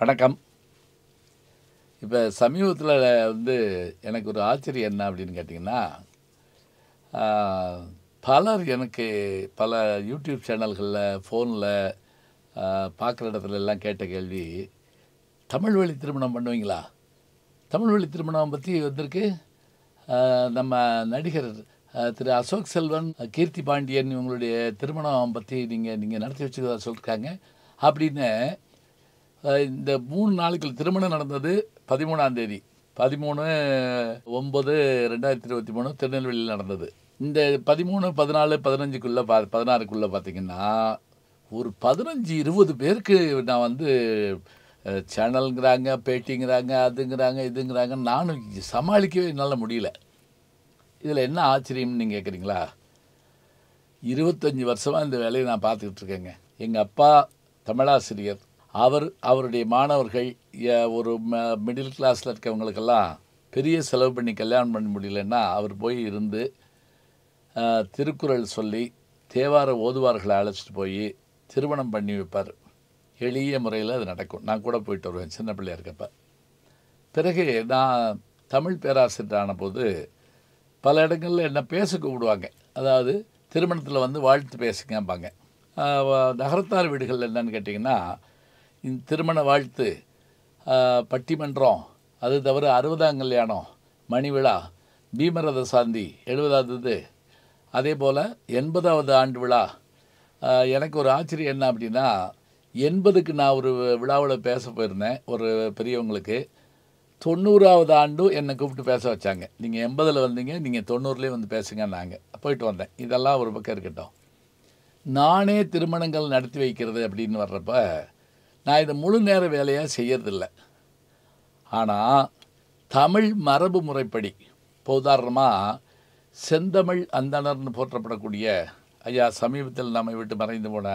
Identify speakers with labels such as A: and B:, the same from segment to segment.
A: வணக்கம். இப்போ சமீபத்தில் வந்து எனக்கு ஒரு ஆச்சரியம் என்ன அப்படின்னு கேட்டிங்கன்னா பலர் எனக்கு பல யூடியூப் சேனல்களில் ஃபோனில் பார்க்குற இடத்துல எல்லாம் கேட்ட கேள்வி தமிழ் வழி திருமணம் பண்ணுவீங்களா? தமிழ் வழி திருமணம் பற்றி வந்திருக்கு. நம்ம நடிகர் திரு அசோக் செல்வன் கீர்த்தி பாண்டியன் இவங்களுடைய திருமணம் பற்றி நீங்கள் நீங்கள் நடத்தி வச்சுக்கிறதா சொல்லியிருக்காங்க அப்படின்னு இந்த மூணு நாளுக்கு திருமணம் நடந்தது பதிமூணாம் தேதி. பதிமூணு ஒம்பது ரெண்டாயிரத்தி இருபத்தி மூணு திருநெல்வேலியில் நடந்தது. இந்த பதிமூணு பதினாலு பதினஞ்சுக்குள்ளே பா பதினாறுக்குள்ளே பார்த்திங்கன்னா ஒரு பதினஞ்சு இருபது பேருக்கு நான் வந்து சேனலுங்கிறாங்க பேட்டிங்கிறாங்க அதுங்கிறாங்க இதுங்கிறாங்க நானும் சமாளிக்கவே என்னால் முடியல. இதில் என்ன ஆச்சரியம்னு நீங்கள் கேட்குறீங்களா இருபத்தஞ்சி வருஷமாக இந்த வேலையை நான் பார்த்துக்கிட்டு இருக்கேங்க. எங்கள் அப்பா தமிழாசிரியர். அவர் அவருடைய மாணவர்கள் ஒரு மிடில் கிளாஸில் இருக்கவங்களுக்கெல்லாம் பெரிய செலவு பண்ணி கல்யாணம் பண்ண முடியலன்னா அவர் போய் இருந்து திருக்குறள் சொல்லி தேவார ஓதுவார்களை அழைச்சிட்டு போய் திருமணம் பண்ணி வைப்பார். எளிய முறையில் அது நடக்கும். நான் கூட போயிட்டு வருவேன். சின்ன பிள்ளையாக இருக்கப்ப. பிறகு நான் தமிழ் பேராசிரியர் ஆனபோது பல இடங்களில் என்ன பேச கூப்பிடுவாங்க. அதாவது திருமணத்தில் வந்து வாழ்த்து பேசுங்கம்பாங்க. நகரத்தார் வீடுகளில் என்னன்னு கேட்டிங்கன்னா இந்த திருமண வாழ்த்து பட்டிமன்றம் அது தவிர அறுபதாம் கல்யாணம் மணி விழா பீமரத சாந்தி எழுபதாவது அதே போல் எண்பதாவது ஆண்டு விழா. எனக்கு ஒரு ஆச்சரியம் என்ன அப்படின்னா எண்பதுக்கு நான் ஒரு விழாவில் பேச போயிருந்தேன் ஒரு பெரியவங்களுக்கு. தொண்ணூறாவது ஆண்டும் என்னை கூப்பிட்டு பேச வச்சாங்க. நீங்கள் எண்பதில் வந்தீங்க நீங்கள் தொண்ணூறுலேயே வந்து பேசுங்க நாங்கள் போயிட்டு வந்தேன். இதெல்லாம் ஒரு பக்கம் இருக்கட்டும். நானே திருமணங்கள் நடத்தி வைக்கிறது அப்படின்னு வர்றப்ப நான் இதை முழு நேர வேலையாக செய்யறதில்ல. ஆனால் தமிழ் மரபு முறைப்படி இப்போ உதாரணமாக செந்தமிழ் அந்தணர்னு போற்றப்படக்கூடிய ஐயா சமீபத்தில் நம்மை விட்டு மறைந்து போன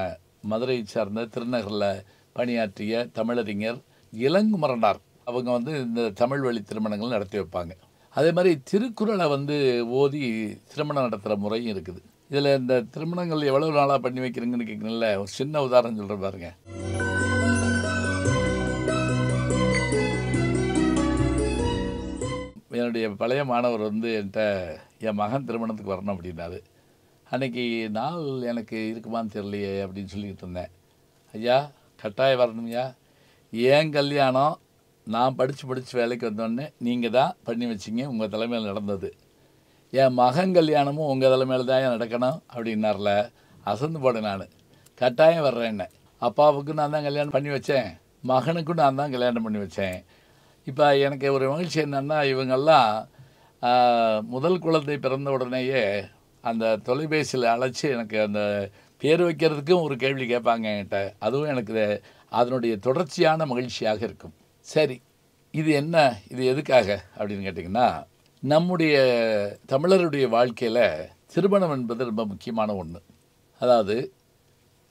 A: மதுரையை சார்ந்த திருநகரில் பணியாற்றிய தமிழறிஞர் இளங்குமரனார். அவங்க வந்து இந்த தமிழ் வழி திருமணங்கள் நடத்தி வைப்பாங்க. அதே மாதிரி திருக்குறளை வந்து ஓதி திருமணம் நடத்துகிற முறையும் இருக்குது. இதில் இந்த திருமணங்கள் எவ்வளோ நாளாக பண்ணி வைக்கிறீங்கன்னு கேட்குறீங்கள ஒரு சின்ன உதாரணம் சொல்கிறேன் பாருங்கள் என்னுடைய பழைய மாணவர் வந்து என்கிட்ட என் மகன் திருமணத்துக்கு வரணும் அப்படின்னாரு. அன்னைக்கு நாள் எனக்கு இருக்குமான்னு தெரியலையே அப்படின்னு சொல்லிக்கிட்டு இருந்தேன். ஐயா கட்டாயம் வரணுங்கய்யா ஏன் கல்யாணம்? நான் படித்து படித்து வேலைக்கு வந்தோடனே நீங்கள் தான் பண்ணி வச்சிங்க உங்கள் தலைமையில் நடந்தது. என் மகன் கல்யாணமும் உங்கள் தலைமையில் தான் நடக்கணும்? அப்படின்னார்ல. அசந்து போடேன் நான். கட்டாயம் வர்றேன் என்ன. அப்பாவுக்கும் நான் தான் கல்யாணம் பண்ணி வச்சேன். மகனுக்கும் நான் தான் கல்யாணம் பண்ணி வச்சேன். இப்போ எனக்கு ஒரு மகிழ்ச்சி என்னென்னா இவங்கெல்லாம் முதல் குழந்தை பிறந்த உடனேயே அந்த தொலைபேசியில் அழைச்சி எனக்கு அந்த பேர் வைக்கிறதுக்கும் ஒரு கேள்வி கேட்பாங்க என்கிட்ட. அதுவும் எனக்கு அதனுடைய தொடர்ச்சியான மகிழ்ச்சியாக இருக்கும். சரி இது என்ன? இது எதுக்காக? அப்படின்னு கேட்டிங்கன்னா நம்முடைய தமிழருடைய வாழ்க்கையில் திருமணம் என்பது ரொம்ப முக்கியமான ஒன்று அதாவது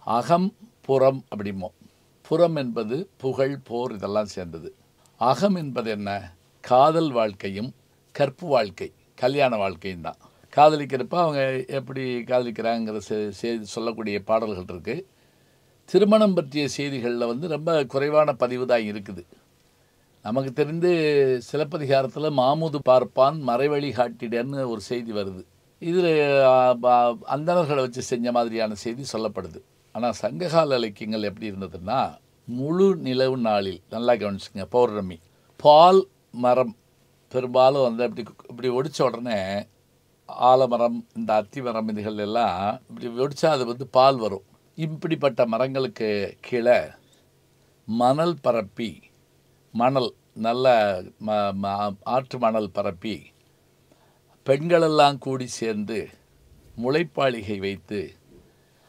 A: அகம் புறம் அப்படிமோ புறம் என்பது புகழ் போர் இதெல்லாம் சேர்ந்தது. அகம் என்பது என்ன? காதல் வாழ்க்கையும் கற்பு வாழ்க்கை கல்யாண வாழ்க்கையும் தான். காதலிக்கிறப்ப அவங்க எப்படி காதலிக்கிறாங்கிற செ- செய்தி சொல்லக்கூடிய பாடல்கள் இருக்குது திருமணம் பற்றிய செய்திகளில் வந்து ரொம்ப குறைவான பதிவு தான் இருக்குது. நமக்கு தெரிந்து சிலப்பதிகாரத்தில் மாமுது பார்ப்பான் மறைவழி காட்டிடன்னு ஒரு செய்தி வருது. இதில் அந்தணர்களை வச்சு செஞ்ச மாதிரியான செய்தி சொல்லப்படுது. ஆனால் சங்ககால இலக்கியங்கள் எப்படி இருந்ததுன்னா முழு நிலவு நாளில் நல்லா கவனிச்சுங்க பௌர்ணமி. பால் மரம் பெரும்பாலும் வந்து அப்படி இப்படி ஒடிச்ச உடனே ஆலமரம் இந்த அத்தி மரம் இதுகள் எல்லாம் இப்படி ஒடித்தா அது வந்து பால் வரும். இப்படிப்பட்ட மரங்களுக்கு கீழே மணல் பரப்பி மணல் நல்ல ம ம- ஆற்று மணல் பரப்பி பெண்களெல்லாம் கூடி சேர்ந்து முளைப்பாளிகை வைத்து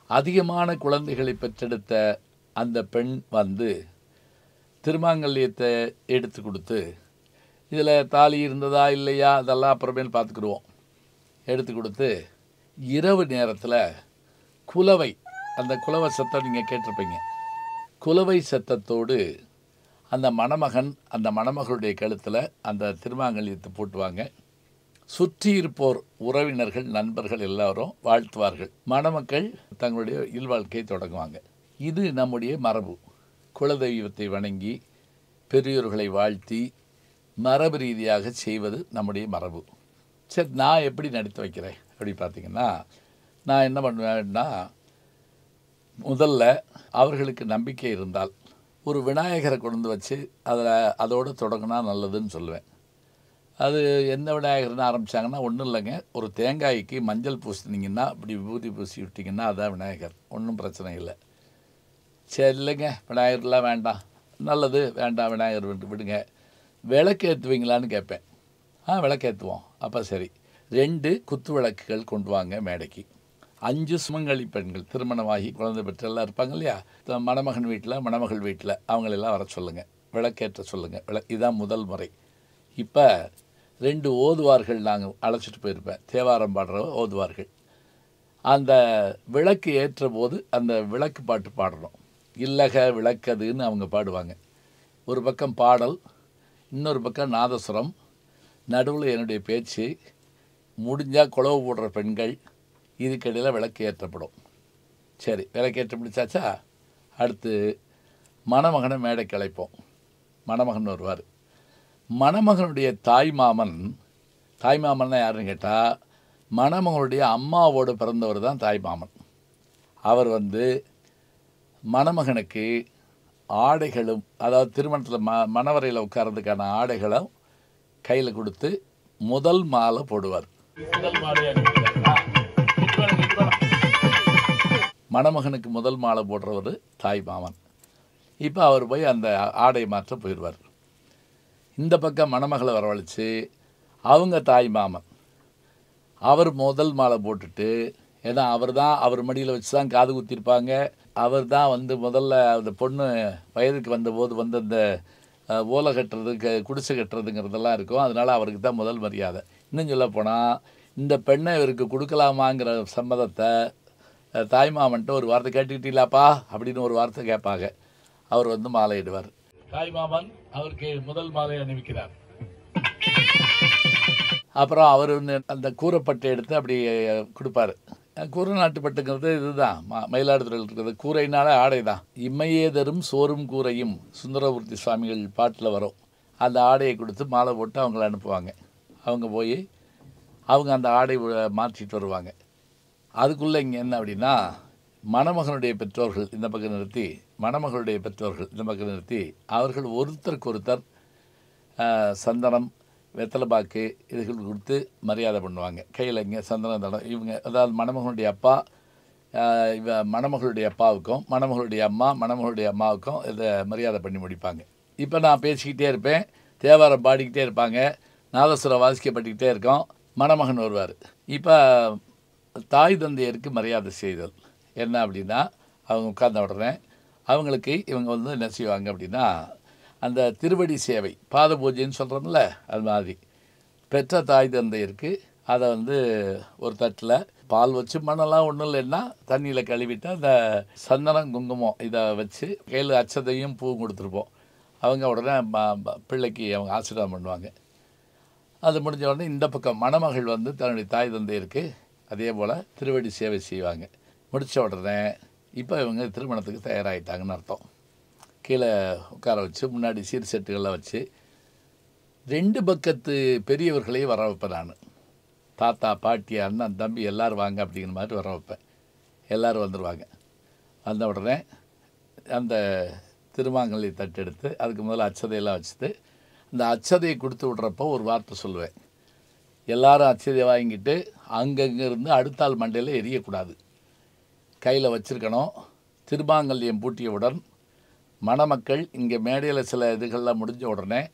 A: அதிகமான குழந்தைகளை பெற்றெடுத்த அந்த பெண் வந்து திருமாங்கல்யத்தை எடுத்து கொடுத்து இதில் தாலி இருந்ததா இல்லையா? அதெல்லாம் அப்புறமேல் பார்த்துக்கிடுவோம். எடுத்து கொடுத்து இரவு நேரத்தில் குலவை அந்த குலவை சத்தம் நீங்கள் கேட்டிருப்பீங்க. குலவை சத்தத்தோடு அந்த மணமகன் அந்த மணமகளுடைய கழுத்தில் அந்த திருமாங்கல்யத்தை போட்டுவாங்க. சுற்றி இருப்போர் உறவினர்கள் நண்பர்கள் எல்லாரும் வாழ்த்துவார்கள். மணமக்கள் தங்களுடைய இல்வாழ்க்கையை தொடங்குவாங்க. இது நம்முடைய மரபு. குலதெய்வத்தை வணங்கி பெரியோர்களை வாழ்த்தி மரபு ரீதியாக செய்வது நம்முடைய மரபு. சரி நான் எப்படி நடித்து வைக்கிறேன்? அப்படி பார்த்தீங்கன்னா நான் என்ன பண்ணுவேன்னா முதல்ல அவர்களுக்கு நம்பிக்கை இருந்தால் ஒரு விநாயகரை கொண்டு வச்சு அதில் அதோடு தொடங்கினா நல்லதுன்னு சொல்லுவேன். அது எந்த விநாயகர்னு ஆரம்பித்தாங்கன்னா ஒன்றும் இல்லைங்க. ஒரு தேங்காய்க்கு மஞ்சள் பூசினீங்கன்னா இப்படி விபூதி பூசி விட்டிங்கன்னா அதான் விநாயகர். ஒன்றும் பிரச்சனை இல்லை. சரி இல்லைங்க. விநாயகர்லாம் வேண்டாம். நல்லது வேண்டாம் விநாயகர் விட்டு விடுங்க. விளக்கு ஏற்றுவீங்களான்னு கேட்பேன். ஆ விளக்கு ஏற்றுவோம் அப்போ சரி. ரெண்டு குத்து விளக்குகள் கொண்டு வாங்க மேடைக்கு. அஞ்சு சுமங்கலி பெண்கள் திருமணமாகி குழந்தை பெற்றெல்லாம் இருப்பாங்க இல்லையா? மணமகன் வீட்டில் மணமகள் வீட்டில் அவங்களெல்லாம் வர சொல்லுங்கள் விளக்கேற்ற சொல்லுங்கள் விள இதுதான் முதல் முறை. இப்போ ரெண்டு ஓதுவார்கள் நாங்கள் அழைச்சிட்டு போயிருப்பேன். தேவாரம் பாடுற ஓதுவார்கள். அந்த விளக்கு ஏற்ற போது அந்த விளக்கு பாட்டு பாடுறோம் இல்லக விளக்கதுன்னு அவங்க பாடுவாங்க. ஒரு பக்கம் பாடல் இன்னொரு பக்கம் நாதஸ்வரம். நடுவில் என்னுடைய பேச்சு முடிஞ்சால் குழவு போடுற பெண்கள் இதுக்கடையில் விளக்கு ஏற்றப்படும் சரி விளக்கேற்ற முடிச்சாச்சா? அடுத்து மணமகனை மேடைக்கு அழைப்போம். மணமகன் வருவார். மணமகனுடைய தாய் மாமன் தாய் மாமன்னா யாருன்னு கேட்டால் மணமகனுடைய அம்மாவோடு பிறந்தவர் தான் தாய் மாமன். அவர் வந்து மணமகனுக்கு ஆடைகளும் அதாவது திருமணத்தில் ம மணவரையில் உட்கார்றதுக்கான ஆடைகளும் கையில் கொடுத்து முதல் மாலை போடுவார். முதல் மாலை மணமகனுக்கு முதல் மாலை போடுறவர் தாய் மாமன். இப்போ அவர் போய் அந்த ஆடை மாற்ற போயிடுவார். இந்த பக்கம் மணமகளை வரவழைச்சு அவங்க தாய் மாமன். அவர் முதல் மாலை போட்டுட்டு ஏன்னா அவர் தான் அவர் மடியில் வச்சு தான் காது குத்திருப்பாங்க. அவர் தான் வந்து முதல்ல அந்த பொண்ணு வயதுக்கு வந்தபோது வந்து அந்த ஓலை கட்டுறதுக்கு குடிசை கட்டுறதுங்கிறதெல்லாம் இருக்கும். அதனால் அவருக்கு தான் முதல் மரியாதை. இன்னும் சொல்லப்போனால் இந்த பெண்ணை இவருக்கு கொடுக்கலாமாங்கிற சம்மதத்தை அஹ், தாய்மாமன்ட்ட ஒரு வார்த்தை கேட்டுக்கிட்டீங்களாப்பா? அப்படின்னு ஒரு வார்த்தை கேட்பாங்க. அவர் வந்து மாலையிடுவார். தாய்மாமன் அவருக்கு முதல் மாலை அணிவிக்கிறார். அப்புறம் அவர் வந்து அந்த கூரைப்பட்டை எடுத்து அப்படி கொடுப்பாரு. குறுநாட்டுப்பட்டுங்கிறது இதுதான். ம- மயிலாடுதுறையில் இருக்கிறது. கூரைனால ஆடை தான் இம்மையேதரும் சோறும் கூரையும் சுந்தரமூர்த்தி சுவாமிகள் பாட்டில் வரும். அந்த ஆடையை கொடுத்து மாலை போட்டு அவங்கள அனுப்புவாங்க. அவங்க போய் அவங்க அந்த ஆடை மாற்றிட்டு வருவாங்க. அதுக்குள்ளே இங்கே என்ன அப்படின்னா மணமகனுடைய பெற்றோர்கள் இந்த பக்கம் நிறுத்தி மணமகளுடைய பெற்றோர்கள் இந்த பக்கம் நிறுத்தி அவர்கள் ஒருத்தருக்கு ஒருத்தர் சந்தனம் வெத்தலை பாக்கு இதுகள் கொடுத்து மரியாதை பண்ணுவாங்க. கையில் இங்கே சந்தனம் தடம் இவங்க அதாவது மணமகனுடைய அப்பா இவ மணமகளுடைய அப்பாவுக்கும் மணமகளுடைய அம்மா மணமகளுடைய அம்மாவுக்கும் இதை மரியாதை பண்ணி முடிப்பாங்க. இப்போ நான் பேசிக்கிட்டே இருப்பேன் தேவாரம் பாடிக்கிட்டே இருப்பாங்க நாதஸ்வரம் வாசிக்கப்பட்டுக்கிட்டே இருக்கோம் மணமகன் வருவார். இப்போ தாய் தந்தையருக்கு மரியாதை செய்தல். என்ன அப்படின்னா அவங்க உட்கார்ந்த உடனே அவங்களுக்கு இவங்க வந்து என்ன செய்வாங்க அப்படின்னா அந்த திருவடி சேவை பாத பூஜைன்னு சொல்கிறோம்ல அது மாதிரி. பெற்ற தாய் தந்தையருக்கு அதை வந்து ஒரு தட்டில் பால் வச்சு மண்ணெல்லாம் ஒன்றும் இல்லைன்னா தண்ணியில் கழுவிட்டு அந்த சந்தனம் குங்குமம் இதை வச்சு கையில் அச்சதையும் பூவும் கொடுத்துருப்போம். அவங்க உடனே பிள்ளைக்கு அவங்க ஆசீர்வாதம் பண்ணுவாங்க. அது முடிஞ்ச உடனே இந்த பக்கம் மணமகள் வந்து தன்னுடைய தாய் தந்தையருக்கு அதே போல் திருவடி சேவை செய்வாங்க. முடித்த உடனே இப்போ இவங்க திருமணத்துக்கு தயாராகிட்டாங்கன்னு அர்த்தம். கீழே உட்கார வச்சு முன்னாடி சீர் செட்டுகள்லாம் வச்சு ரெண்டு பக்கத்து பெரியவர்களையும் வர வைப்பேன் நான். தாத்தா பாட்டி அண்ணன் தம்பி எல்லாரும் வாங்க அப்படிங்கிற மாதிரி வர வைப்பேன். எல்லோரும் வந்துடுவாங்க வந்த உடனே அந்த திருமாங்கலை தட்டெடுத்து அதுக்கு முதல்ல அச்சதையெல்லாம் வச்சுட்டு அந்த அச்சதையை கொடுத்து விட்றப்போ ஒரு வார்த்தை சொல்லுவேன். எல்லாரும் அச்சதையை வாங்கிட்டு அங்கங்கே இருந்து அடுத்த ஆள் மண்டையில் எரியக்கூடாது. கையில் வச்சுருக்கணும். திருமாங்கல்யம் பூட்டியவுடன் மணமக்கள் இங்கே மேடையில் சில இதுகள்லாம் முடிஞ்ச உடனே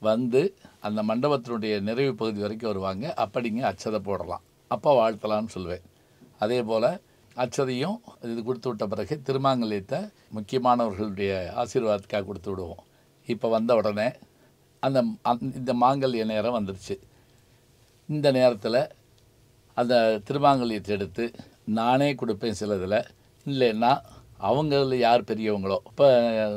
A: வந்து அந்த மண்டபத்தினுடைய நிறைவு பகுதி வரைக்கும் வருவாங்க. அப்படிங்க அச்சதை போடலாம். அப்போ வாழ்த்தலாம்னு சொல்லுவேன் அதே போல் அச்சதையும் இது கொடுத்து விட்ட பிறகு திருமாங்கல்யத்தை முக்கியமானவர்களுடைய ஆசீர்வாதத்துக்காக கொடுத்து விடுவோம். இப்போ வந்த உடனே அந்த அந்த- இந்த மாங்கல்ய நேரம் வந்துருச்சு. இந்த நேரத்தில் அந்த திருமாங்கல்யத்தை எடுத்து நானே கொடுப்பேன் சிலதில். இல்லைன்னா அவங்களில் யார் பெரியவங்களோ? இப்போ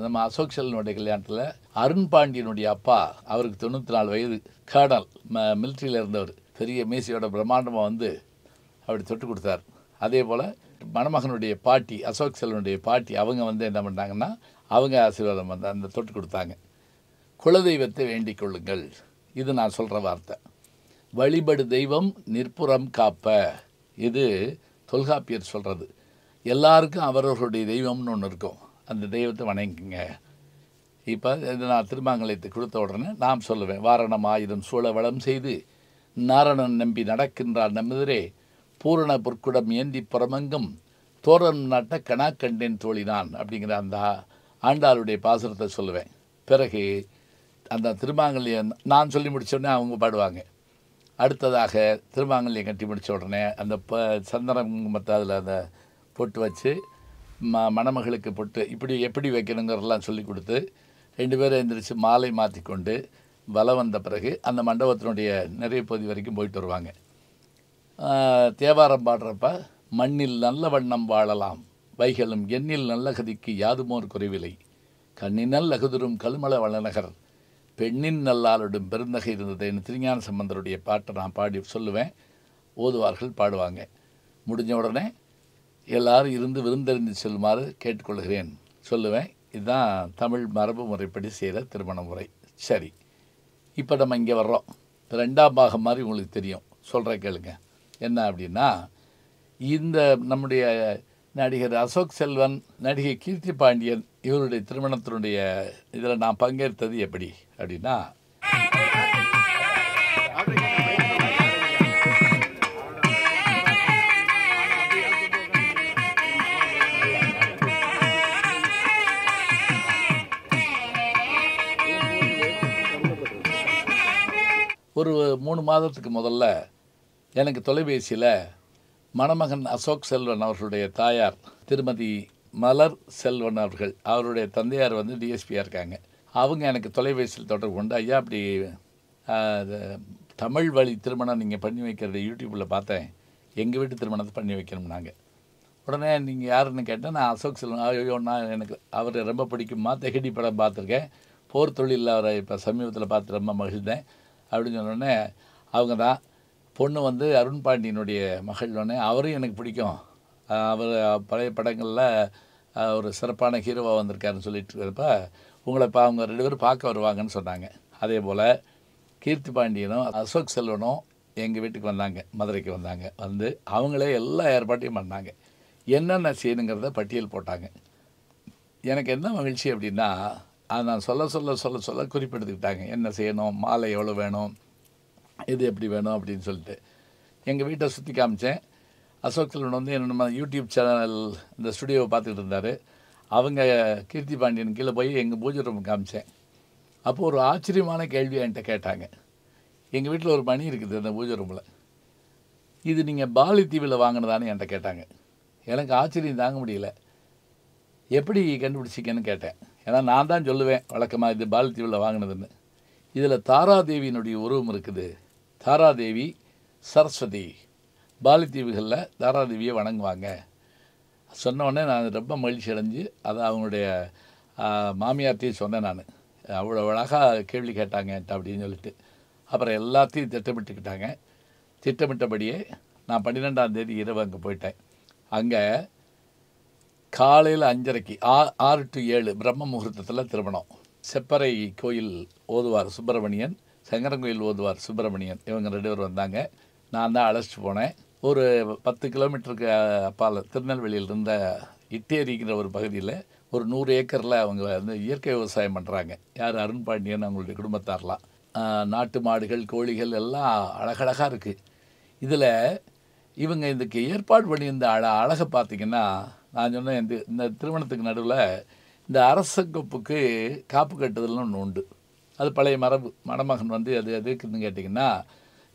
A: நம்ம அசோக் செல்வனுடைய கல்யாணத்தில் அருண் பாண்டியனுடைய அப்பா அவருக்கு தொண்ணூற்றி நாலு வயது கேர்னல் ம மிலிட்ரியில் இருந்தவர். பெரிய மீசையோட பிரம்மாண்டமாக வந்து அப்படி தொட்டு கொடுத்தார். அதே போல் மணமகனுடைய பாட்டி அசோக் செல்வனுடைய பாட்டி அவங்க வந்து என்ன பண்ணாங்கன்னா அவங்க ஆசீர்வாதம் வந்து அந்த தொட்டு கொடுத்தாங்க. குலதெய்வத்தை வேண்டிக் கொள்ளுங்கள். இது நான் சொல்கிற வார்த்தை. வழிபடு தெய்வம் நிற்புறம் காப்ப. இது தொல்காப்பியர் சொல்கிறது எல்லாருக்கும் அவரவர்களுடைய தெய்வம்னு ஒன்று இருக்கும். அந்த தெய்வத்தை வணங்குங்க இப்போ இது நான் திருமாங்கலயத்தை கொடுத்த உடனே நாம் சொல்லுவேன் வாரணம் ஆயுதம் சூழ வளம் செய்து நாரணன் நம்பி நடக்கின்றார் நம்மெதிரே. பூரண பொற்குடம் ஏந்தி புறமங்கும் தோரன் நாட்ட கணா கண்டேன் அப்படிங்கிற அந்த ஆண்டாளுடைய பாசுரத்தை சொல்லுவேன். பிறகு அந்த திருமாங்கல்யம் நான் சொல்லி முடித்தோடனே அவங்க பாடுவாங்க. அடுத்ததாக திருமாங்கல்யம் கட்டி முடித்த உடனே அந்த ப சந்தனம் மற்ற அதில் அந்த பொட்டு வச்சு ம மணமகளுக்கு பொட்டு இப்படி எப்படி வைக்கணுங்கிறதெல்லாம் சொல்லி கொடுத்து ரெண்டு பேரும் எழுந்திரிச்சு மாலை மாற்றி கொண்டு வலம் வந்த பிறகு அந்த மண்டபத்தினுடைய நிறைய பகுதி வரைக்கும் போயிட்டு வருவாங்க. தேவாரம் பாடுறப்ப மண்ணில் நல்ல வண்ணம் வாழலாம் வைகளும் எண்ணில் நல்ல கதிக்கு யாதுமோர் குறைவில்லை. கண்ணினல் அகுதுரும் கழுமல வளநகர் பெண்ணின் நல்லாளுடும் பெருந்தகை இருந்ததுன்னு திருஞான சம்பந்தருடைய பாட்டை நான் பாடி சொல்லுவேன். ஓதுவார்கள் பாடுவாங்க. முடிஞ்ச உடனே எல்லாரும் இருந்து விருந்தறிந்து செல்லுமாறு கேட்டுக்கொள்கிறேன். சொல்லுவேன். இதுதான் தமிழ் மரபு முறைப்படி செய்கிற திருமண முறை. சரி. இப்போ நம்ம இங்கே வர்றோம். ரெண்டாம் பாகம் மாதிரி உங்களுக்கு தெரியும். சொல்கிறேன் கேளுங்க. என்ன அப்படின்னா இந்த நம்முடைய நடிகர் அசோக் செல்வன் நடிகை கீர்த்தி பாண்டியன் இவருடைய திருமணத்தினுடைய இதில் நான் பங்கேற்றது எப்படி அப்படின்னா ஒரு மூணு மாதத்துக்கு முதல்ல எனக்கு தொலைபேசியில் மணமகன் அசோக் செல்வன் அவர்களுடைய தாயார் திருமதி மலர் செல்வன் அவர்கள் அவருடைய தந்தையார் வந்து டிஎஸ்பியாக இருக்காங்க. அவங்க எனக்கு தொலைபேசியில் தொடர்பு கொண்டு ஐயா அப்படி தமிழ் வழி திருமணம் நீங்கள் பண்ணி வைக்கிறத யூடியூப்பில் பார்த்தேன். எங்கள் வீட்டு திருமணத்தை பண்ணி வைக்கணும்னாங்க உடனே நீங்கள் யாருன்னு கேட்டால் நான் அசோக் செல்வன். ஐயோ நான் எனக்கு அவரை ரொம்ப பிடிக்குமா தெகடி படம் பார்த்துருக்கேன். போர் தொழிலில் அவரை இப்போ சமீபத்தில் பார்த்து ரொம்ப மகிழ்ந்தேன். அப்படின்னு சொன்னோடனே அவங்க தான் பொண்ணு வந்து அருண் பாண்டியனுடைய மகள்னே அவரையும் எனக்கு பிடிக்கும். அவர் பழைய படங்களில் ஒரு சிறப்பான ஹீரோவாக வந்திருக்காருன்னு சொல்லிட்டு இருக்கிறப்ப உங்களை இப்போ அவங்க ரெண்டு பேரும் பார்க்க வருவாங்கன்னு சொன்னாங்க. அதே போல் கீர்த்தி பாண்டியனும் அசோக் செல்வனும் எங்கள் வீட்டுக்கு வந்தாங்க மதுரைக்கு வந்தாங்க. வந்து அவங்களே எல்லா ஏற்பாட்டையும் பண்ணாங்க. என்னென்ன செய்யணுங்கிறத பட்டியல் போட்டாங்க. எனக்கு என்ன மகிழ்ச்சி அப்படின்னா அதை நான் சொல்ல சொல்ல சொல்ல சொல்ல குறிப்பெடுத்துக்கிட்டாங்க. என்ன செய்யணும்? மாலை எவ்வளோ வேணும்? இது எப்படி வேணும்? அப்படின்னு சொல்லிட்டு. எங்கள் வீட்டை சுற்றி காமிச்சேன். அசோக் செல்வன் வந்து என்னோட யூடியூப் சேனல் இந்த ஸ்டுடியோவை பார்த்துக்கிட்டு இருந்தார். அவங்க கீர்த்தி பாண்டியன் கீழே போய் எங்கள் பூஜை ரூம் காமிச்சேன். அப்போது ஒரு ஆச்சரியமான கேள்வி என்கிட்ட கேட்டாங்க. எங்கள் வீட்டில் ஒரு மணி இருக்குது அந்த பூஜை ரூமில். இது நீங்கள் பாலி தீவில் வாங்கினதான்னு என்கிட்ட கேட்டாங்க. எனக்கு ஆச்சரியம் தாங்க முடியல. எப்படி கண்டுபிடிச்சிக்கன்னு கேட்டேன். ஏன்னா நான் தான் சொல்லுவேன் வழக்கமாக இது பாலத்தீவில் வாங்கினதுன்னு. இதில் தாராதேவியினுடைய உருவம் இருக்குது. தாராதேவி சரஸ்வதி. பாலித்தீவுகளில் தாராதேவியை வணங்குவாங்க. சொன்னோடனே நான் ரொம்ப மகிழ்ச்சி அடைஞ்சு அதை அவங்களுடைய மாமியார்த்தையும் சொன்னேன் நான். அவ்வளோ அழகாக கேள்வி கேட்டாங்க அப்படின்னு சொல்லிட்டு. அப்புறம் எல்லாத்தையும் திட்டமிட்டுக்கிட்டாங்க. திட்டமிட்டபடியே நான் பன்னிரெண்டாம் தேதி இரவு அங்கே போயிட்டேன். அங்கே காலையில் அஞ்சரைக்கு ஆ ஆறு டு ஏழு பிரம்ம முகூர்த்தத்தில் திருமணம். செப்பறை கோயில் ஓதுவார் சுப்பிரமணியன் சங்கரங்கோயில் ஓதுவார் சுப்பிரமணியன். இவங்க ரெண்டு பேர் வந்தாங்க. நான் தான் அழைச்சிட்டு போனேன். ஒரு பத்து கிலோமீட்டருக்கு அப்பால் திருநெல்வேலியில் இருந்த இட்டேரிங்கிற ஒரு பகுதியில் ஒரு நூறு ஏக்கரில் அவங்க வந்து இயற்கை விவசாயம் பண்ணுறாங்க யார் அருண் பாண்டியன் அவங்களுடைய குடும்பத்தார்லாம். நாட்டு மாடுகள் கோழிகள் எல்லாம் அழகழகாக இருக்குது இதில் இவங்க இதுக்கு ஏற்பாடு பண்ணியிருந்த அழ அழகை பார்த்தீங்கன்னா நான் சொன்னேன் இந்த இந்த திருமணத்துக்கு நடுவில் இந்த அரசங்கொப்புக்கு காப்பு கட்டுதல்னு ஒன்று உண்டு. அது பழைய மரபு. மணமகன் வந்து அது எதுக்குன்னு கேட்டிங்கன்னா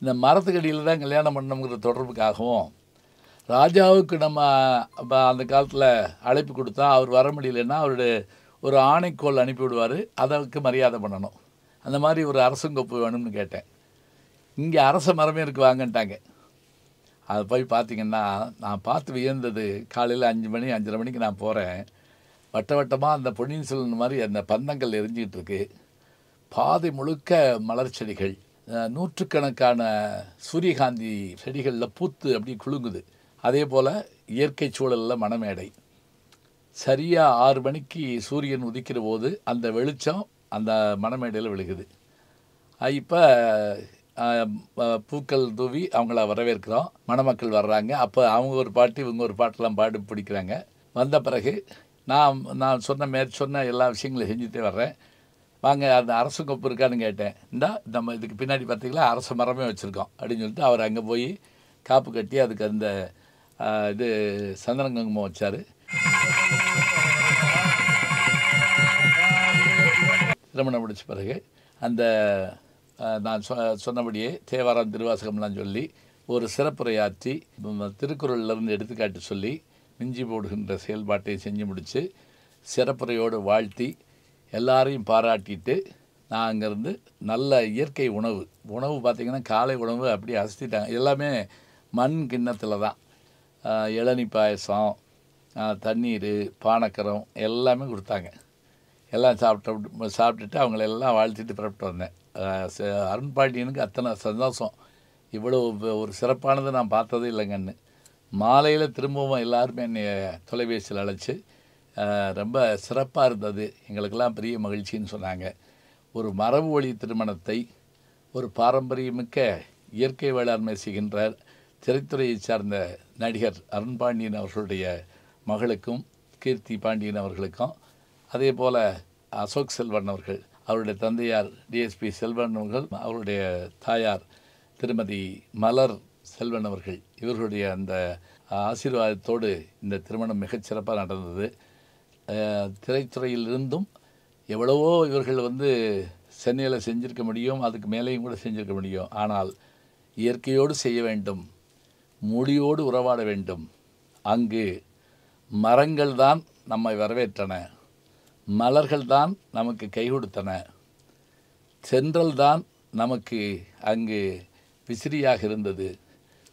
A: இந்த மரத்துக்கடியில் தான் கல்யாணம் பண்ணணுங்கிற தொடர்புக்காகவும் ராஜாவுக்கு நம்ம அந்த காலத்தில் அழைப்பு கொடுத்தா அவர் வர முடியலன்னா அவருடைய ஒரு ஆணைக்கோள் அனுப்பி விடுவார். அதற்கு மரியாதை பண்ணணும். அந்த மாதிரி ஒரு அரசங்கொப்பு வேணும்னு கேட்டேன். இங்கே அரச மரமே இருக்கு வாங்கன்ட்டாங்க. அதை போய் பார்த்தீங்கன்னா நான் பார்த்து வியந்தது. காலையில் அஞ்சு மணி அஞ்சரை மணிக்கு நான் போகிறேன் வட்ட வட்டமாக அந்த பொன்னியின் செல்வன் மாதிரி அந்த பந்தங்கள் எரிஞ்சிக்கிட்டு இருக்கு. பாதை முழுக்க மலர் செடிகள். நூற்றுக்கணக்கான சூரியகாந்தி செடிகளில் பூத்து அப்படி குலுங்குது. அதே போல் இயற்கை சூழலில் மணமேடை. சரியாக ஆறு மணிக்கு சூரியன் உதிக்கிற போது அந்த வெளிச்சம் அந்த மணமேடையில் விழுகுது. இப்போ பூக்கள் தூவி அவங்கள வரவேற்கிறோம். மணமக்கள் வர்றாங்க. அப்போ அவங்க ஒரு பாட்டு இவங்க ஒரு பாட்டெல்லாம் பாடி பிடிக்கிறாங்க. வந்த பிறகு நான் நான் சொன்ன மேற் சொன்ன எல்லா விஷயங்களும் செஞ்சுட்டே வர்றேன். வாங்க அந்த அரசு கொப்பு இருக்கான்னு கேட்டேன். இந்தா நம்ம இதுக்கு பின்னாடி பார்த்திங்களா? அரச மரமே வச்சுருக்கோம் அப்படின்னு சொல்லிட்டு அவர் அங்கே போய் காப்பு கட்டி அதுக்கு அந்த இது சந்தன குங்குமம் வச்சார். திருமணம் முடிச்ச பிறகு அந்த நான் சொ சொன்னபடியே தேவாரம் திருவாசகம்லாம் சொல்லி ஒரு சிறப்புரையாற்றி ம், திருக்குறள்லேருந்து எடுத்துக்காட்டு சொல்லி மிஞ்சி போடுகின்ற செயல்பாட்டை செஞ்சு முடித்து சிறப்புரையோடு வாழ்த்தி எல்லாரையும் பாராட்டிட்டு நான் அங்கேருந்து நல்ல இயற்கை உணவு உணவு பார்த்திங்கன்னா காலை உணவு அப்படியே அசத்திட்டாங்க. எல்லாமே மண் கிண்ணத்தில் தான். இளநி இளநீ பாயசம் தண்ணீர் பானக்கரம் எல்லாமே கொடுத்தாங்க. எல்லாம் சாப்பிட்டு சாப்பிட்டுட்டு அவங்கள எல்லாம் வாழ்த்திட்டு புறப்பட்டு வந்தேன். அருண் பாண்டியனுக்கு அத்தனை சந்தோஷம். இவ்வளோ ஒரு சிறப்பானதை நான் பார்த்ததே இல்லைங்கன்னு. மாலையில் திரும்பவும் எல்லாருமே என்னை தொலைபேசியில் அழைச்சி ரொம்ப சிறப்பாக இருந்தது. எங்களுக்கெல்லாம் பெரிய மகிழ்ச்சின்னு சொன்னாங்க. ஒரு மரபு வழி திருமணத்தை ஒரு பாரம்பரியமிக்க இயற்கை வேளாண்மை செய்கின்ற திரைத்துறையை சார்ந்த நடிகர் அருண் பாண்டியன் அவர்களுடைய மகளுக்கும் கீர்த்தி பாண்டியன் அவர்களுக்கும் அதே போல் அசோக் செல்வன் அவர்கள் அவருடைய தந்தையார் டிஎஸ்பி செல்வன் அவர்கள் அவருடைய தாயார் திருமதி மலர் செல்வன் அவர்கள். இவர்களுடைய அந்த ஆசீர்வாதத்தோடு இந்த திருமணம் மிகச்சிறப்பாக நடந்தது. திரைத்துறையிலிருந்தும் எவ்வளவோ இவர்கள் வந்து சென்னையில் செஞ்சிருக்க முடியும் அதுக்கு மேலேயும் கூட செஞ்சிருக்க முடியும். ஆனால் இயற்கையோடு செய்ய வேண்டும் மொழியோடு உறவாட வேண்டும். அங்கு மரங்கள் தான் நம்மை வரவேற்றன. மலர்கள் தான் நமக்கு கை கொடுத்தன. சென்றல் தான் நமக்கு அங்கு விசிறியாக இருந்தது.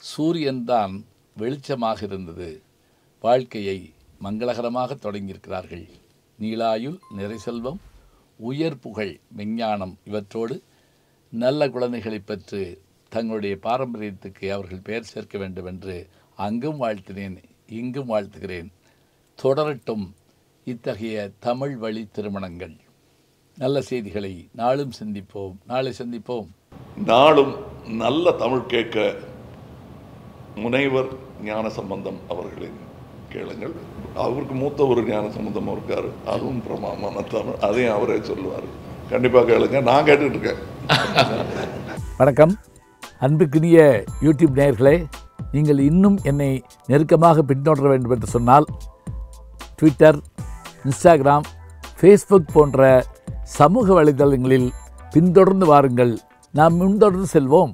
A: சூரியன்தான் வெளிச்சமாக இருந்தது. வாழ்க்கையை மங்களகரமாக தொடங்கியிருக்கிறார்கள். நீலாயுள் நிறை செல்வம் உயர் புகழ் விஞ்ஞானம் இவற்றோடு நல்ல குழந்தைகளை பெற்று தங்களுடைய பாரம்பரியத்துக்கு அவர்கள் பெயர் சேர்க்க வேண்டும் என்று அங்கும் வாழ்த்தினேன் இங்கும் வாழ்த்துகிறேன். தொடரட்டும் இத்தகைய தமிழ் வழி திருமணங்கள். நல்ல செய்திகளை நாளும் சிந்திப்போம். நாளை சந்திப்போம்.
B: நாளும் நல்ல தமிழ் கேட்க முனைவர் ஞான சம்பந்தம் அவர்களின் கேளுங்கள். அவருக்கு மூத்த ஒரு ஞான சம்பந்தம் இருக்காரு. அதுவும் பிரமாமான தமிழ். அதையும் அவரே சொல்லுவார். கண்டிப்பாக கேளுங்க. நான் கேட்டுட்டு இருக்கேன்
A: வணக்கம். அன்புக்குரிய யூடியூப் நேயர்களே நீங்கள் இன்னும் என்னை நெருக்கமாக பின்தொடர வேண்டும் என்று சொன்னால் ட்விட்டர் இன்ஸ்டாகிராம் ஃபேஸ்புக் போன்ற சமூக வலைதளங்களில் பின்தொடர்ந்து வாருங்கள். நாம் முன்தொடர்ந்து செல்வோம்.